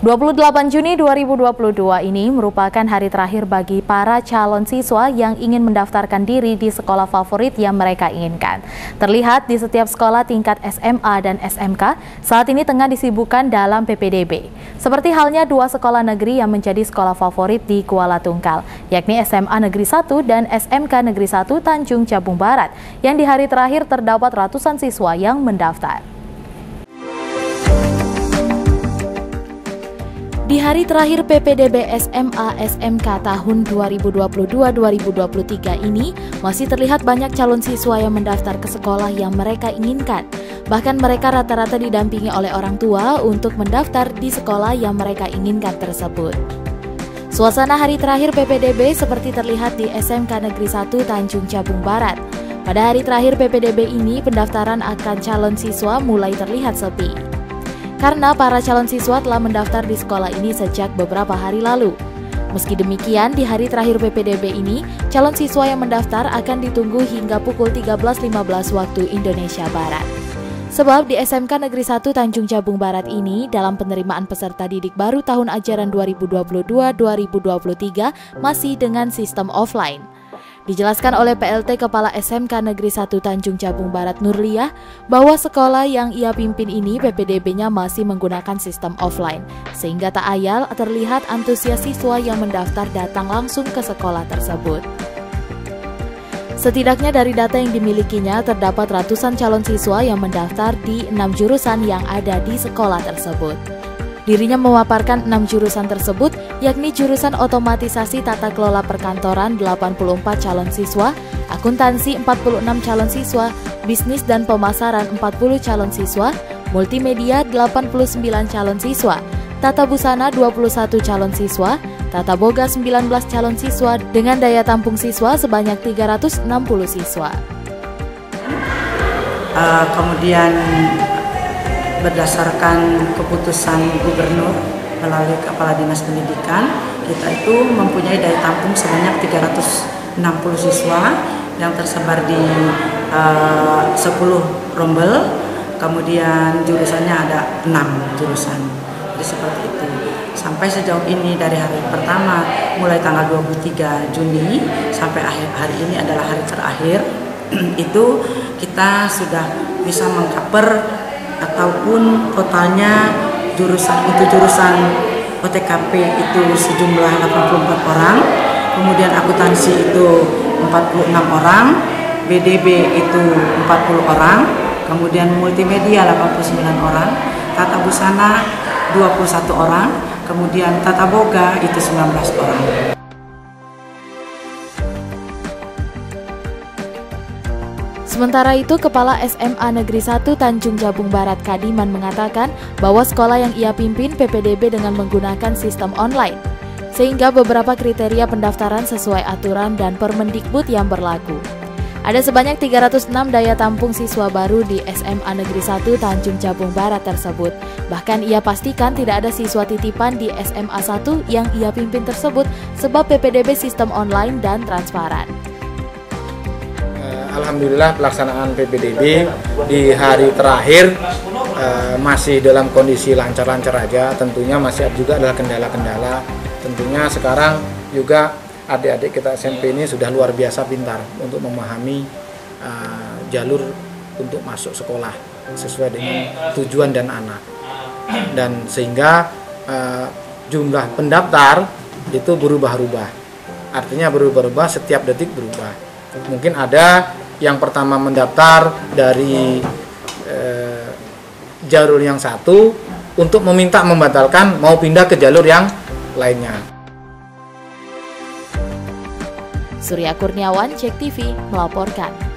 28 Juni 2022 ini merupakan hari terakhir bagi para calon siswa yang ingin mendaftarkan diri di sekolah favorit yang mereka inginkan. Terlihat di setiap sekolah tingkat SMA dan SMK saat ini tengah disibukkan dalam PPDB. Seperti halnya dua sekolah negeri yang menjadi sekolah favorit di Kuala Tungkal, yakni SMA Negeri 1 dan SMK Negeri 1 Tanjung Jabung Barat, yang di hari terakhir terdapat ratusan siswa yang mendaftar. Di hari terakhir PPDB SMA SMK tahun 2022-2023 ini, masih terlihat banyak calon siswa yang mendaftar ke sekolah yang mereka inginkan. Bahkan mereka rata-rata didampingi oleh orang tua untuk mendaftar di sekolah yang mereka inginkan tersebut. Suasana hari terakhir PPDB seperti terlihat di SMK Negeri 1 Tanjung Jabung Barat. Pada hari terakhir PPDB ini, pendaftaran akan calon siswa mulai terlihat sepi karena para calon siswa telah mendaftar di sekolah ini sejak beberapa hari lalu. Meski demikian, di hari terakhir PPDB ini, calon siswa yang mendaftar akan ditunggu hingga pukul 13.15 waktu Indonesia Barat. Sebab di SMK Negeri 1 Tanjung Jabung Barat ini, dalam penerimaan peserta didik baru tahun ajaran 2022-2023 masih dengan sistem offline. Dijelaskan oleh PLT Kepala SMK Negeri 1 Tanjung Jabung Barat Nurliah bahwa sekolah yang ia pimpin ini PPDB-nya masih menggunakan sistem offline, sehingga tak ayal terlihat antusias siswa yang mendaftar datang langsung ke sekolah tersebut. Setidaknya dari data yang dimilikinya terdapat ratusan calon siswa yang mendaftar di enam jurusan yang ada di sekolah tersebut. Dirinya memaparkan enam jurusan tersebut, yakni jurusan otomatisasi tata kelola perkantoran 84 calon siswa, akuntansi 46 calon siswa, bisnis dan pemasaran 40 calon siswa, multimedia 89 calon siswa, tata busana 21 calon siswa, tata boga 19 calon siswa dengan daya tampung siswa sebanyak 360 siswa. Uh, kemudian berdasarkan keputusan gubernur melalui Kepala Dinas Pendidikan, kita itu mempunyai daya tampung sebanyak 360 siswa yang tersebar di uh, 10 rombel, kemudian jurusannya ada 6 jurusan. Jadi seperti itu. Sampai sejauh ini dari hari pertama mulai tanggal 23 Juni sampai akhir hari ini adalah hari terakhir itu kita sudah bisa mengcover ataupun totalnya jurusan itu jurusan OTKP itu sejumlah 84 orang, kemudian akuntansi itu 46 orang, BDB itu 40 orang, kemudian multimedia 89 orang, tata busana 21 orang, kemudian tata boga itu 19 orang. Sementara itu, Kepala SMA Negeri 1 Tanjung Jabung Barat Kadiman mengatakan bahwa sekolah yang ia pimpin PPDB dengan menggunakan sistem online, sehingga beberapa kriteria pendaftaran sesuai aturan dan Permendikbud yang berlaku. Ada sebanyak 306 daya tampung siswa baru di SMA Negeri 1 Tanjung Jabung Barat tersebut. Bahkan ia pastikan tidak ada siswa titipan di SMA 1 yang ia pimpin tersebut sebab PPDB sistem online dan transparan. Alhamdulillah pelaksanaan PPDB di hari terakhir uh, masih dalam kondisi lancar-lancar aja. Tentunya masih juga adalah kendala-kendala. Tentunya sekarang juga adik-adik kita SMP ini sudah luar biasa pintar untuk memahami uh, jalur untuk masuk sekolah sesuai dengan tujuan dan anak. Dan sehingga uh, jumlah pendaftar itu berubah-ubah. Artinya berubah-ubah setiap detik berubah mungkin ada yang pertama mendaftar dari eh, jalur yang satu untuk meminta membatalkan mau pindah ke jalur yang lainnya. Surya Kurniawan, Cek TV, melaporkan.